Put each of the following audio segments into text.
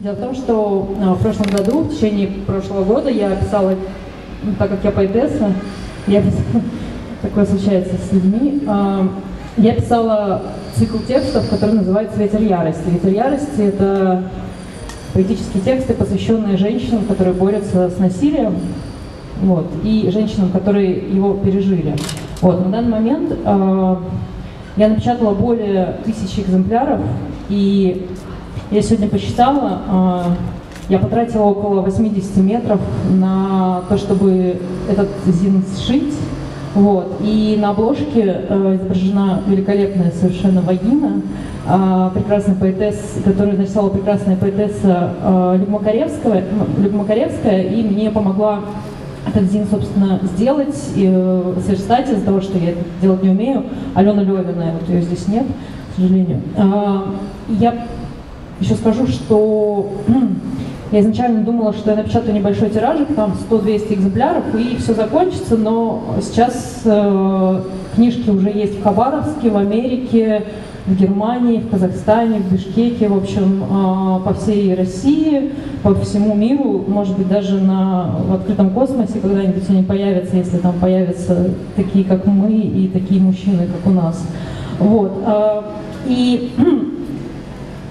Дело в том, что а, в прошлом году, в течение прошлого года я писала, ну, так как я поэтесса, я писала, такое случается с людьми, а, я писала цикл текстов, который называется «Ветер ярости». «Ветер ярости» — это поэтические тексты, посвященные женщинам, которые борются с насилием, вот, и женщинам, которые его пережили. Вот, на данный момент э, я напечатала более тысячи экземпляров, и я сегодня посчитала, э, я потратила около 80 метров на то, чтобы этот зин сшить. Вот. И на обложке э, изображена великолепная совершенно вагина, э, прекрасная поэтесса, которую написала прекрасная поэтесса э, Люб Макаревская, Люб Макаревская, и мне помогла этот зин, собственно, сделать, э, сверстать из-за того, что я это делать не умею. Алена Левина, вот ее здесь нет, к сожалению. Я еще скажу, что я изначально думала, что я напечатаю небольшой тиражик, там 100-200 экземпляров, и все закончится, но сейчас э, книжки уже есть в Хабаровске, в Америке, в Германии, в Казахстане, в Бишкеке, в общем, э, по всей России, по всему миру, может быть, даже на, в открытом космосе когда-нибудь они появятся, если там появятся такие, как мы, и такие мужчины, как у нас. Вот. Э, и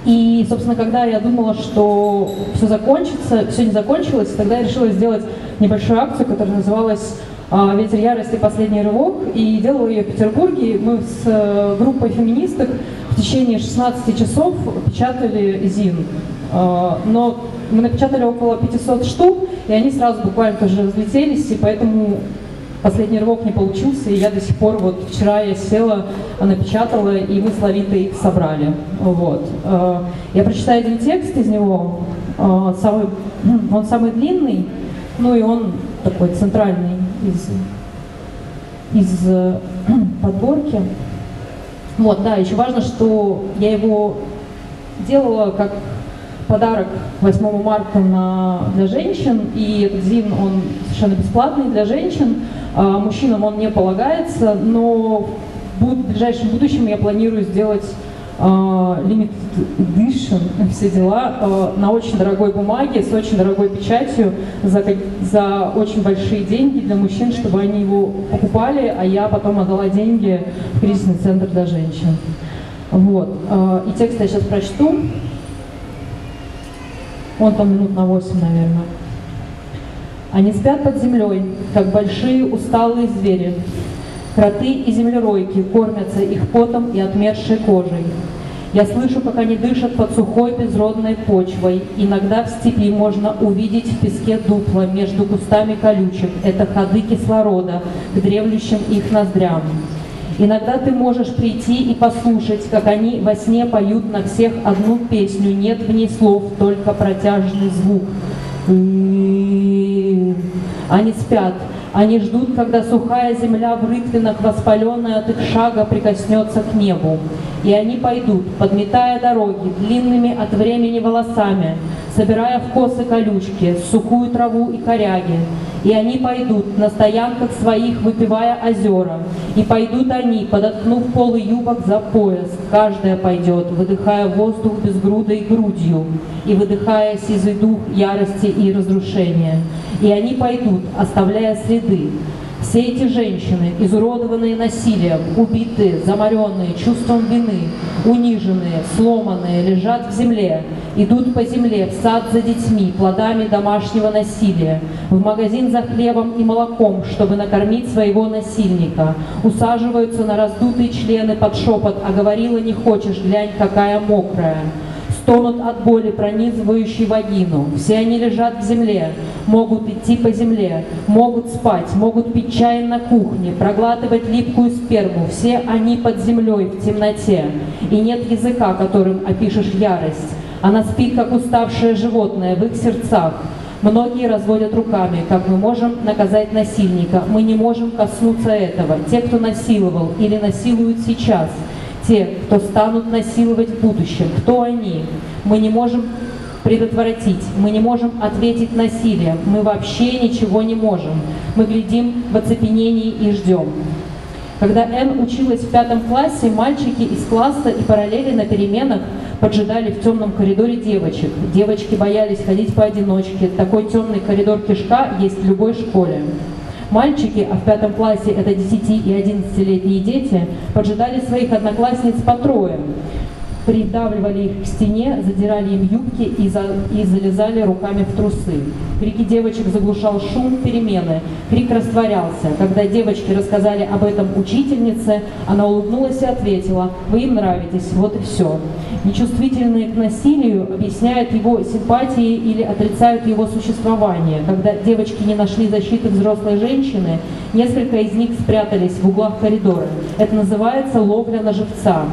и, собственно, когда я думала, что все закончится, все не закончилось, тогда я решила сделать небольшую акцию, которая называлась а, «Ветер ярости. Последний рывок». И делала ее в Петербурге. Мы с э, группой феминисток в течение 16 часов печатали ЗИН. А, но мы напечатали около 500 штук, и они сразу буквально тоже разлетелись, и поэтому последний рывок не получился, и я до сих пор, вот вчера я села, напечатала, и мы с Лавитой их собрали. Вот. Э, я прочитаю один текст из него, э, самый, он самый длинный, ну и он такой центральный из, из э, подборки. Вот, да, еще важно, что я его делала как подарок 8 марта на, для женщин, и этот ЗИН, он совершенно бесплатный для женщин, мужчинам он не полагается, но в ближайшем будущем я планирую сделать Uh, limited edition, все дела, uh, на очень дорогой бумаге, с очень дорогой печатью, за, за очень большие деньги для мужчин, чтобы они его покупали, а я потом отдала деньги в кризисный центр для женщин. Вот. И текст я сейчас прочту. Он там минут на 8, наверное. Они спят под землей, как большие усталые звери. Кроты и землеройки кормятся их потом и отмершей кожей. Я слышу, как они дышат под сухой безродной почвой. Иногда в степи можно увидеть в песке дупла между кустами колючек. Это ходы кислорода к древлющим их ноздрям. Иногда ты можешь прийти и послушать, как они во сне поют на всех одну песню. Нет в ней слов, только протяжный звук. Они спят, они ждут, когда сухая земля в рытвинах, воспаленная от их шага, прикоснется к небу. И они пойдут, подметая дороги длинными от времени волосами, собирая в косы колючки, сухую траву и коряги. И они пойдут на стоянках своих, выпивая озера. И пойдут они, подоткнув полы юбок за пояс. Каждая пойдет, выдыхая воздух безгрудой грудью и выдыхая сизый дух ярости и разрушения. И они пойдут, оставляя следы, все эти женщины, изуродованные насилием, убитые, заморенные чувством вины, униженные, сломанные, лежат в земле, идут по земле в сад за детьми, плодами домашнего насилия, в магазин за хлебом и молоком, чтобы накормить своего насильника, усаживаются на раздутые члены под шепот, а говорила не хочешь, глянь, какая мокрая стонут от боли, пронизывающей вагину. Все они лежат в земле, могут идти по земле, могут спать, могут пить чай на кухне, проглатывать липкую сперму. Все они под землей в темноте. И нет языка, которым опишешь ярость. Она спит, как уставшее животное, в их сердцах. Многие разводят руками, как мы можем наказать насильника. Мы не можем коснуться этого. Те, кто насиловал или насилуют сейчас – те, кто станут насиловать в будущем. Кто они? Мы не можем предотвратить, мы не можем ответить насилием, мы вообще ничего не можем. Мы глядим в оцепенении и ждем. Когда Энн училась в пятом классе, мальчики из класса и параллели на переменах поджидали в темном коридоре девочек. Девочки боялись ходить поодиночке. Такой темный коридор кишка есть в любой школе. Мальчики, а в пятом классе это 10 и 11-летние дети, поджидали своих одноклассниц по трое придавливали их к стене, задирали им юбки и, за, и залезали руками в трусы. Крики девочек заглушал шум перемены. Крик растворялся. Когда девочки рассказали об этом учительнице, она улыбнулась и ответила, «Вы им нравитесь, вот и все». Нечувствительные к насилию объясняют его симпатии или отрицают его существование. Когда девочки не нашли защиты взрослой женщины, несколько из них спрятались в углах коридора. Это называется ловля на живца.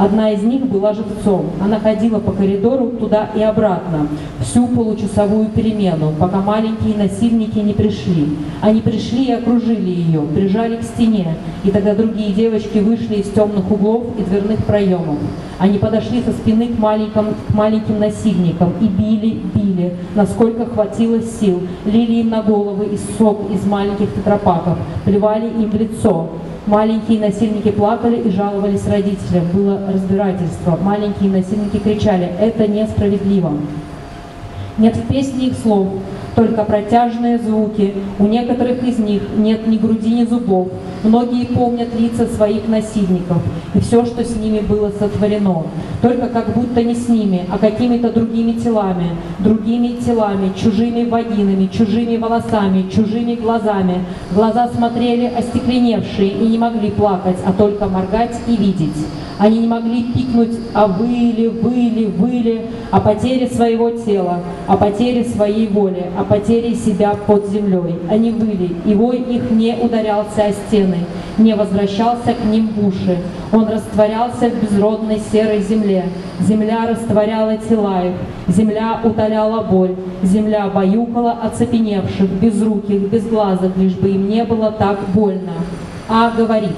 Одна из них была живцом. Она ходила по коридору туда и обратно, всю получасовую перемену, пока маленькие насильники не пришли. Они пришли и окружили ее, прижали к стене, и тогда другие девочки вышли из темных углов и дверных проемов. Они подошли со спины к маленьким, к маленьким насильникам и били, били, насколько хватило сил, лили им на головы из сок из маленьких тетрапаков, плевали им в лицо, Маленькие насильники плакали и жаловались родителям. Было разбирательство. Маленькие насильники кричали «Это несправедливо». Нет в песне их слов, только протяжные звуки. У некоторых из них нет ни груди, ни зубов. Многие помнят лица своих насильников и все, что с ними было сотворено. Только как будто не с ними, а какими-то другими телами, другими телами, чужими вагинами, чужими волосами, чужими глазами. Глаза смотрели остекленевшие и не могли плакать, а только моргать и видеть. Они не могли пикнуть о выли, выли, выли, о потере своего тела, о потере своей воли, о потере себя под землей. Они выли, и вой их не ударялся о стены, не возвращался к ним в уши. Он растворялся в безродной серой земле. Земля растворяла тела их, земля утоляла боль, земля баюкала оцепеневших, безруких, безглазых, лишь бы им не было так больно. А говорит,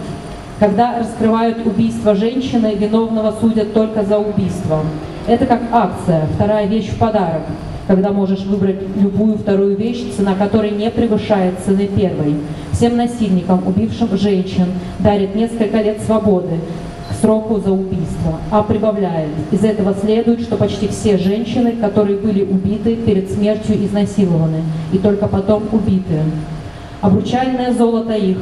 когда раскрывают убийство женщины, виновного судят только за убийство. Это как акция, вторая вещь в подарок, когда можешь выбрать любую вторую вещь, цена которой не превышает цены первой. Всем насильникам, убившим женщин, дарит несколько лет свободы, к сроку за убийство, а прибавляет. Из этого следует, что почти все женщины, которые были убиты, перед смертью изнасилованы, и только потом убиты. Обручальное золото их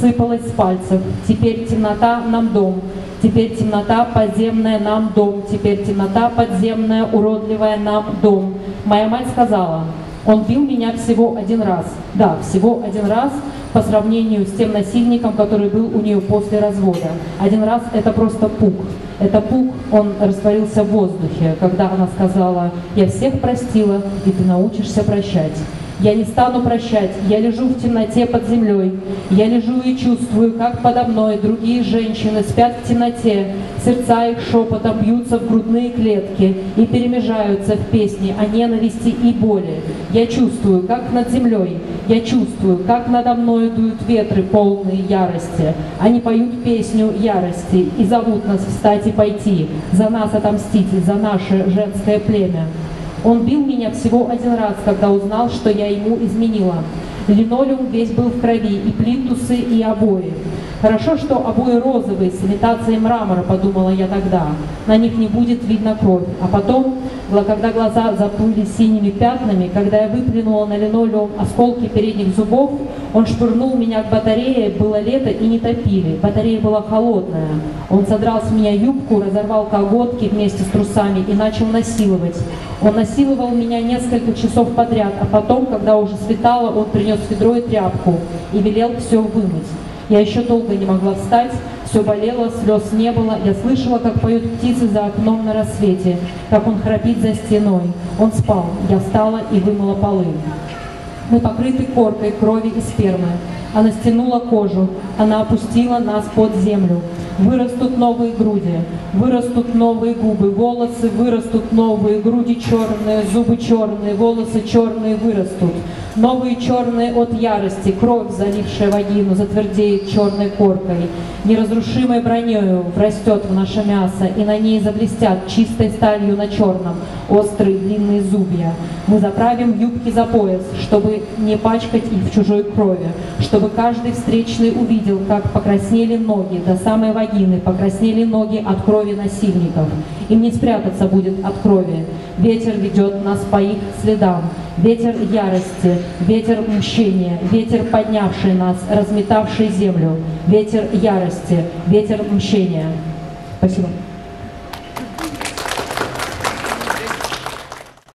сыпалась с пальцев. Теперь темнота нам дом, теперь темнота подземная нам дом, теперь темнота подземная уродливая нам дом. Моя мать сказала, он бил меня всего один раз. Да, всего один раз по сравнению с тем насильником, который был у нее после развода. Один раз это просто пук. Это пук, он растворился в воздухе, когда она сказала, я всех простила, и ты научишься прощать. Я не стану прощать, я лежу в темноте под землей. Я лежу и чувствую, как подо мной другие женщины спят в темноте. Сердца их шепотом бьются в грудные клетки и перемежаются в песни о ненависти и боли. Я чувствую, как над землей, я чувствую, как надо мной дуют ветры, полные ярости. Они поют песню ярости и зовут нас встать и пойти, за нас отомстить, за наше женское племя. Он бил меня всего один раз, когда узнал, что я ему изменила. Линолеум весь был в крови, и плинтусы, и обои. Хорошо, что обои розовые, с имитацией мрамора, подумала я тогда. На них не будет видно кровь. А потом, когда глаза заплыли синими пятнами, когда я выплюнула на линолеум осколки передних зубов, он швырнул меня к батарее, было лето и не топили. Батарея была холодная. Он содрал с меня юбку, разорвал колготки вместе с трусами и начал насиловать. Он насиловал меня несколько часов подряд, а потом, когда уже светало, он принес ведро и тряпку и велел все вымыть. Я еще долго не могла встать, все болело, слез не было. Я слышала, как поют птицы за окном на рассвете, как он храпит за стеной. Он спал. Я встала и вымыла полы. Мы покрыты коркой крови и спермы. Она стянула кожу, она опустила нас под землю. Вырастут новые груди, вырастут новые губы, волосы вырастут новые, груди черные, зубы черные, волосы черные вырастут. Новые черные от ярости, кровь, залившая вагину, затвердеет черной коркой. Неразрушимой бронею врастет в наше мясо, и на ней заблестят чистой сталью на черном острые длинные зубья. Мы заправим юбки за пояс, чтобы не пачкать их в чужой крови, чтобы каждый встречный увидел, как покраснели ноги до самой вагины, покраснели ноги от крови насильников. Им не спрятаться будет от крови. Ветер ведет нас по их следам. Ветер ярости, ветер мщения, ветер, поднявший нас, разметавший землю. Ветер ярости, ветер мщения. Спасибо.